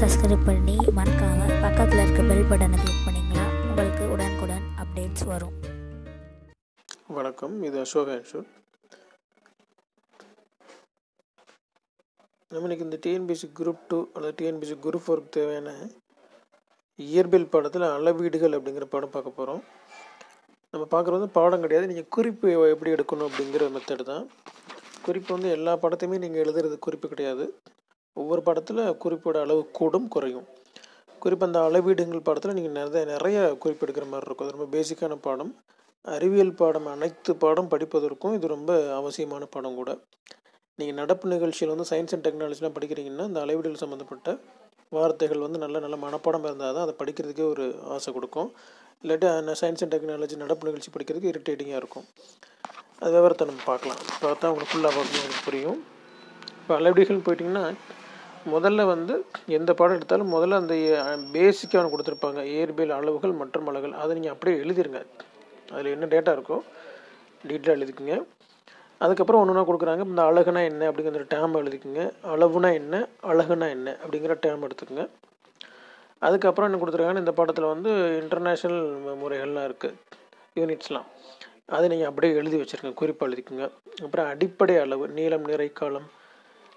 Subscribe பண்ணி மறக்காமல் பக்கத்தில் இருக்க பெல் பட்டனை கிளிக் பண்ணிங்கன்னா உங்களுக்கு உடனுக்குடன் அப்டேட்ஸ் வரும். வணக்கம். இது அசோகா இன்ஸ்டியூட் நம்ம இன்னைக்கு இந்த டிஎன்பிசி குரூப் டூ அல்லது டிஎன்பிசி குரூப் ஃபோருக்கு தேவையான இயற்பியல் பாடத்தில் அளவீடுகள் அப்படிங்கிற பாடம் பார்க்க போகிறோம் நம்ம பார்க்குறது வந்து பாடம் கிடையாது. நீங்கள் குறிப்பு எப்படி எடுக்கணும் அப்படிங்கிற மெத்தடு தான். குறிப்பு வந்து எல்லா படத்தையுமே நீங்கள் எழுதுறது குறிப்பு கிடையாது. ஒவ்வொரு படத்தில் குறிப்போட அளவு கூடும் குறையும். குறிப்பு அந்த அளவீடுங்கள் பாடத்தில் நீங்கள் நிறைய நிறைய குறிப்பெடுக்கிற மாதிரி இருக்கும். அது ரொம்ப பேசிக்கான பாடம். அறிவியல் பாடம் அனைத்து பாடம் படிப்பதற்கும் இது ரொம்ப அவசியமான பாடம் கூட. நீங்கள் நடப்பு நிகழ்ச்சியில் வந்து சயின்ஸ் அண்ட் டெக்னாலஜிலாம் படிக்கிறீங்கன்னா இந்த அளவீடுகள் சம்மந்தப்பட்ட வார்த்தைகள் வந்து நல்ல நல்ல மனப்பாடம் இருந்தால் தான் அதை படிக்கிறதுக்கே ஒரு ஆசை கொடுக்கும். இல்லாட்டி சயின்ஸ் அண்ட் டெக்னாலஜி நடப்பு நிகழ்ச்சி படிக்கிறதுக்கு இரிட்டேட்டிங்காக இருக்கும். அது விவரத்தை நம்ம பார்க்கலாம். பார்த்தா உங்களுக்கு ஃபுல்லாக பார்க்கணும் உங்களுக்கு புரியும். இப்போ அளவீடுகள் போயிட்டிங்கன்னா முதல்ல வந்து எந்த பாடம் எடுத்தாலும் முதல்ல அந்த பேசிக்காக கொடுத்துருப்பாங்க. இயற்பியல் அளவுகள் மற்றும் அளவுகள். அதை நீங்கள் அப்படியே எழுதிருங்க. அதில் என்ன டேட்டா இருக்கோ டீட்டெயிலாக எழுதிக்குங்க. அதுக்கப்புறம் ஒன்று ஒன்றா கொடுக்குறாங்க. இந்த அழகுனா என்ன அப்படிங்கிற டேம் எழுதிக்குங்க. அளவுனா என்ன அழகுனா என்ன அப்படிங்கிற டேம் எடுத்துக்கோங்க. அதுக்கப்புறம் என்ன கொடுத்துருக்காங்கன்னா இந்த பாடத்தில் வந்து இன்டர்நேஷ்னல் முறைகள்லாம் இருக்குது யூனிட்ஸ்லாம் அதை நீங்கள் அப்படியே எழுதி வச்சுருங்க. குறிப்பாக எழுதிக்குங்க. அப்புறம் அடிப்படை அளவு நீளம் நிறை காலம்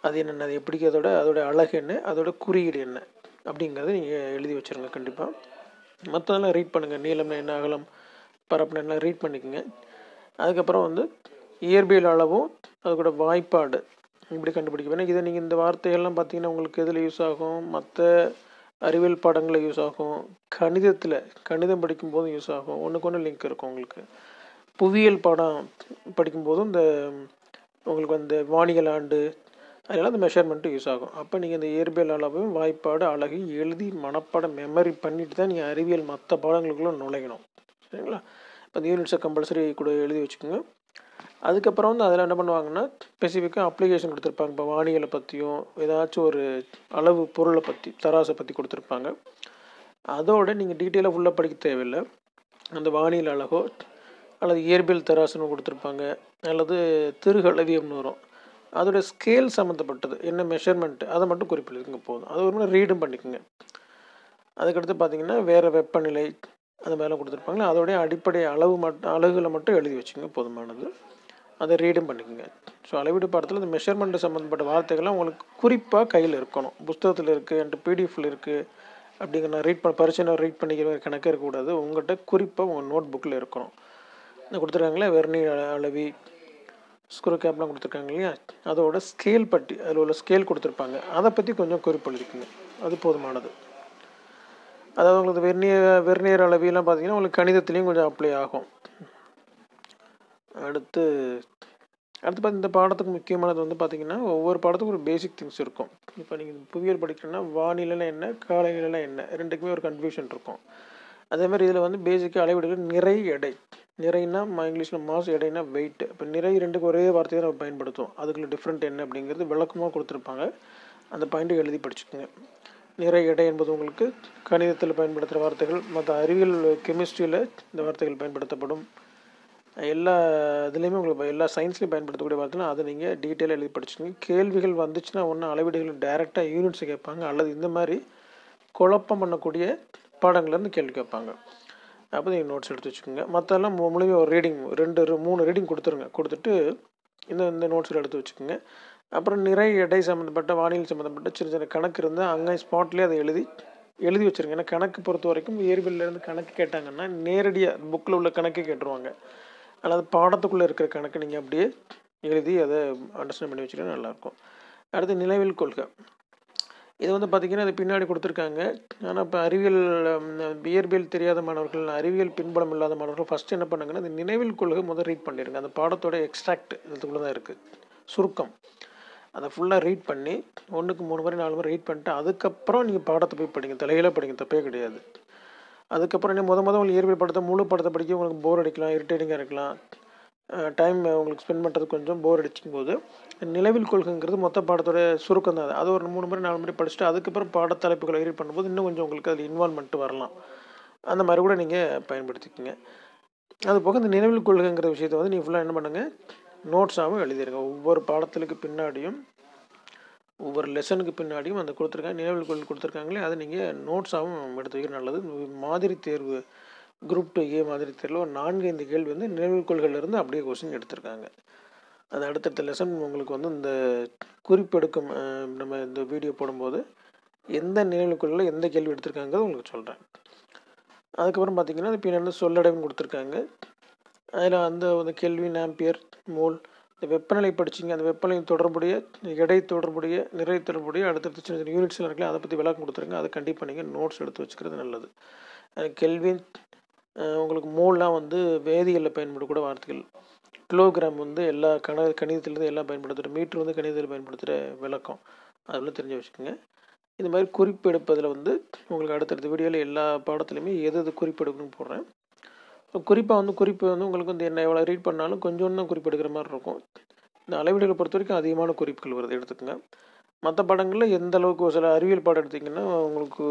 அது என்னென்ன அது எப்படி அதோட அதோட அழகு என்ன அதோட குறியீடு என்ன அப்படிங்கிறத நீங்கள் எழுதி வச்சுருங்க கண்டிப்பாக மற்றதெல்லாம் ரீட் பண்ணுங்கள் நீளம்னா என்ன அகலம் பரப்புனா என்ன ரீட் பண்ணிக்கோங்க. அதுக்கப்புறம் வந்து இயற்பியல் அளவும் அது கூட வாய்ப்பாடு இப்படி கண்டுபிடிக்க வேணும். இதை நீங்கள் இந்த வார்த்தைகள்லாம் பார்த்தீங்கன்னா உங்களுக்கு எதில் யூஸ் ஆகும்? மற்ற அறிவியல் பாடங்களில் யூஸ் ஆகும். கணிதத்தில் கணிதம் படிக்கும்போதும் யூஸ் ஆகும். ஒன்றுக்கு ஒன்று லிங்க் இருக்கும் உங்களுக்கு. புவியியல் பாடம் படிக்கும்போதும் இந்த உங்களுக்கு வந்து வானியல் ஆண்டு அதனால் அந்த மெஷர்மெண்ட்டு யூஸ் ஆகும். அப்போ நீங்கள் இந்த இயற்பியல் அளவையும் வாய்ப்பாடு அழகு எழுதி மனப்பாடம் மெமரி பண்ணிட்டு தான் நீங்கள் அறிவியல் மற்ற பாடங்களுக்குள்ளே நுழையணும். சரிங்களா? இப்போ இந்த யூனிட்ஸை கம்பல்சரி கூட எழுதி வச்சுக்கோங்க. அதுக்கப்புறம் வந்து அதில் என்ன பண்ணுவாங்கன்னா ஸ்பெசிஃபிக்காக அப்ளிகேஷன் கொடுத்துருப்பாங்க. இப்போ வானியலை பற்றியும் ஏதாச்சும் ஒரு அளவு பொருளை பற்றி தராசை பற்றி கொடுத்துருப்பாங்க. அதோட நீங்கள் டீட்டெயிலாக ஃபுல்லாக படிக்க தேவையில்லை. அந்த வானியல் அழகோ அல்லது இயற்பியல் தராசுன்னு கொடுத்துருப்பாங்க. அல்லது திருகளவியம்னு வரும். அதோடய ஸ்கேல் சம்மந்தப்பட்டது என்ன மெஷர்மெண்ட்டு அதை மட்டும் குறிப்பிடுங்க போதும். அது ஒரு மாதிரி ரீடும் பண்ணிக்கோங்க. அதுக்கடுத்து பார்த்தீங்கன்னா வேறு வெப்பநிலை அந்த மாதிரிலாம் கொடுத்துருப்பாங்களே அதோடைய அடிப்படை அளவு மட்டும் அழகுகளை மட்டும் எழுதி வச்சுங்க போதுமானது. அதை ரீடும் பண்ணிக்கோங்க. ஸோ அளவீடு பாடத்தில் இந்த மெஷர்மெண்ட் சம்மந்தப்பட்ட வார்த்தைகள்லாம் உங்களுக்கு குறிப்பாக கையில் இருக்கணும். புஸ்தகத்தில் இருக்குது என்கிட்ட பிடிஎஃப்ல இருக்குது அப்படிங்கிற நான் ரீட் பண்ண பரிச்சை நான் ரீட் பண்ணிக்கிற கணக்கே இருக்கக்கூடாது. உங்கள்கிட்ட குறிப்பாக உங்கள் நோட் புக்கில் இருக்கணும். இந்த கொடுத்துருக்காங்களே வெர்னி அளவி ஸ்க்ரூ கேப்லாம் கொடுத்துருக்காங்க இல்லையா? அதோட ஸ்கேல் பட்டி அதில் உள்ள ஸ்கேல் கொடுத்துருப்பாங்க. அதை பற்றி கொஞ்சம் குறிப்பு எழுதிக்குங்க அது போதுமானது. அதாவது உங்களுக்கு வெர்னியர் வெர்னியர் அளவிலாம் பார்த்தீங்கன்னா உங்களுக்கு கணிதத்துலேயும் கொஞ்சம் அப்ளை ஆகும். அடுத்து அடுத்து பார்த்து இந்த பாடத்துக்கு முக்கியமானது வந்து பார்த்தீங்கன்னா ஒவ்வொரு பாடத்துக்கும் ஒரு பேசிக் திங்ஸ் இருக்கும். இப்போ நீங்கள் புவியியல் படிக்கிறீங்கன்னா வானிலைனா என்ன காலநிலைனா என்ன ரெண்டுக்குமே ஒரு கன்ஃபியூஷன் இருக்கும். அதே மாதிரி இதில் வந்து பேசிக்காக அளவிடுகிற நிறை எடை. நிறைனா இங்கிலீஷில் மாஸ் எடைனா வெயிட் இப்போ நிறை ரெண்டுக்கு ஒரே வார்த்தையை நம்ம பயன்படுத்துவோம். அதுக்குள்ள டிஃப்ரெண்ட் என்ன அப்படிங்கிறது விளக்கமாக கொடுத்துருப்பாங்க. அந்த பாயிண்ட்டு எழுதி படிச்சுக்கோங்க. நிறை எடை என்பது உங்களுக்கு கணிதத்தில் பயன்படுத்துகிற வார்த்தைகள் மற்ற அறிவியல் கெமிஸ்ட்ரியில் இந்த வார்த்தைகள் பயன்படுத்தப்படும். எல்லா இதுலேயுமே உங்களுக்கு எல்லா சயின்ஸ்லையும் பயன்படுத்தக்கூடிய வார்த்தைனா அதை நீங்கள் டீட்டெயிலாக எழுதி படிச்சுக்கோங்க. கேள்விகள் வந்துச்சுன்னா ஒன்று அளவீடுகள் டைரெக்டாக யூனிட்ஸை கேட்பாங்க. அல்லது இந்த மாதிரி குழப்பம் பண்ணக்கூடிய பாடங்கள்லேருந்து கேள்வி கேட்பாங்க. அப்போ நீங்கள் நோட்ஸ் எடுத்து வச்சுக்கோங்க. மற்றெல்லாம் முழுமையாக ஒரு ரீடிங் ரெண்டு மூணு ரீடிங் கொடுத்துருங்க. கொடுத்துட்டு இந்த இந்த நோட்ஸில் எடுத்து வச்சுக்கோங்க. அப்புறம் நிறை எடை சம்மந்தப்பட்ட வானிலை சம்மந்தப்பட்ட சின்ன சின்ன கணக்கு இருந்தால் அங்கே ஸ்பாட்லேயே அதை எழுதி எழுதி வச்சுருங்க. ஏன்னா கணக்கு பொறுத்த வரைக்கும் இயற்பியலேருந்து கணக்கு கேட்டாங்கன்னா நேரடியாக புக்கில் உள்ள கணக்கே கேட்டுருவாங்க. அல்லது பாடத்துக்குள்ளே இருக்கிற கணக்கு நீங்கள் அப்படியே எழுதி அதை அண்டர்ஸ்டாண்ட் பண்ணி வச்சுட்டா நல்லாயிருக்கும் அடுத்து நிலவில் கொள்கை. இது வந்து பார்த்திங்கன்னா அது பின்னாடி கொடுத்துருக்காங்க. ஆனால் இப்போ அறிவியல் இயற்பியல் தெரியாத மாணவர்கள் அறிவியல் பின்புலம் இல்லாத மாணவர்கள் ஃபஸ்ட்டு என்ன பண்ணுங்கன்னா இந்த நினைவில் கொள்கை முதல் ரீட் பண்ணிடுங்க. அந்த பாடத்தோட எக்ஸ்ட்ராக்ட் இதுக்குள்ளே தான் இருக்குது சுருக்கம். அதை ஃபுல்லாக ரீட் பண்ணி ஒன்றுக்கு மூணு முறை நாலு முறை ரீட் பண்ணிட்டு அதுக்கப்புறம் நீங்கள் பாடத்தை போய் படிங்க. தலையில படிங்க தப்பே கிடையாது. அதுக்கப்புறம் என்ன முத முத உங்களுக்கு இயற்பியல் படத்தை முழு படத்தை படிக்க உங்களுக்கு போர் அடிக்கலாம் இரிட்டேட்டிங்காக இருக்கலாம். டைம் உங்களுக்கு ஸ்பெண்ட் பண்ணுறது கொஞ்சம் போர் அடிக்கும் போது நிலவில் கொள்கைங்கிறது மொத்த பாடத்தோட சுருக்கம் தான் அது. ஒரு மூணு முறை நாலு முறை படிச்சுட்டு அதுக்கப்புறம் பாடத்தலைப்புகளை ரீட் பண்ணும்போது இன்னும் கொஞ்சம் உங்களுக்கு அதில் இன்வால்மெண்ட் வரலாம். அந்த மாதிரி கூட நீங்கள் பயன்படுத்திக்கோங்க. அது போக இந்த நினைவில் கொள்கைங்கிற விஷயத்தை வந்து நீங்கள் ஃபுல்லாக என்ன பண்ணுங்கள் நோட்ஸாகவும் எழுதிடுங்க ஒவ்வொரு பாடத்துக்கு பின்னாடியும் ஒவ்வொரு லெசனுக்கு பின்னாடியும் அந்த கொடுத்துருக்காங்க. நினைவில் கொள் கொடுத்துருக்காங்களே அதை நீங்கள் நோட்ஸாகவும் எடுத்து வைக்கிற நல்லது. மாதிரி தேர்வு குரூப் டூ ஏ மாதிரி தெரியல ஒரு நான்கு ஐந்து கேள்வி வந்து நினைவில் கொள்கையிலேருந்து அப்படியே கொஸ்டின் எடுத்திருக்காங்க. அது அடுத்தடுத்த லெசன் உங்களுக்கு வந்து இந்த குறிப்பெடுக்கும் நம்ம இந்த வீடியோ போடும்போது எந்த நினைவில் கொள்கையில் எந்த கேள்வி எடுத்திருக்காங்க உங்களுக்கு சொல்கிறேன் அதுக்கப்புறம் பார்த்தீங்கன்னா இப்போ என்ன சொல்லடைவும் கொடுத்துருக்காங்க. அதில் அந்த அந்த கேள்வி நாம்பியர் மோல் இந்த வெப்பநிலை படிச்சிங்க அந்த வெப்பநிலை தொடர்புடைய எடை தொடர்புடைய நிறை தொடர்புடைய அடுத்தடுத்து சின்ன சின்ன யூனிட்ஸ்லாம் இருக்குல்ல அதை பற்றி விளக்கம் கொடுத்துருங்க. அதை கண்டிப்பாக நீங்கள் நோட்ஸ் எடுத்து வச்சுக்கிறது நல்லது. கேள்வி கெல்வின் உங்களுக்கு மோல்லாம் வந்து வேதியியலில் பயன்படக்கூட வார்த்தைகள். கிலோகிராம் வந்து எல்லா கண கணிதத்துலேருந்து எல்லாம் பயன்படுத்துகிற மீட்ரு வந்து கணிதத்தில் பயன்படுத்துகிற விளக்கம். அதெல்லாம் தெரிஞ்சு வச்சுக்கோங்க இந்த மாதிரி குறிப்பெடுப்பதில் வந்து உங்களுக்கு அடுத்தடுத்த வீடியோவில் எல்லா பாடத்துலையுமே எது எது குறிப்பெடுக்கணும்னு போடுறேன். குறிப்பாக வந்து குறிப்பு வந்து உங்களுக்கு வந்து என்ன எவ்வளோ ரீட் பண்ணாலும் கொஞ்சம் தான் குறிப்பெடுக்கிற மாதிரி இருக்கும். இந்த அளவீடுகளை பொறுத்த வரைக்கும் அதிகமான குறிப்புகள் வருது எடுத்துக்கோங்க. மற்ற படங்களில் எந்த அளவுக்கு ஒரு சில அறிவியல் பாடம் எடுத்திங்கன்னா உங்களுக்கு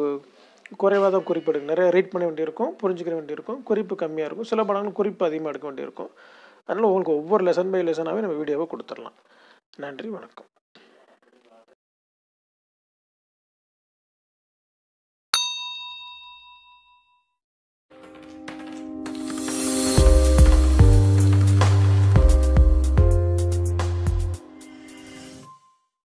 குறைவாக தான் குறிப்பு எடுக்கும் நிறைய ரீட் பண்ண வேண்டியிருக்கும் புரிஞ்சுக்கிற வேண்டியிருக்கும் குறிப்பு கம்மியாக இருக்கும். சில படங்கள் குறிப்பு அதிகமாக எடுக்க வேண்டியிருக்கும். அதனால் உங்களுக்கு ஒவ்வொரு லெசன் பை லெசனாகவே நம்ம வீடியோவை கொடுத்துடலாம். நன்றி வணக்கம்.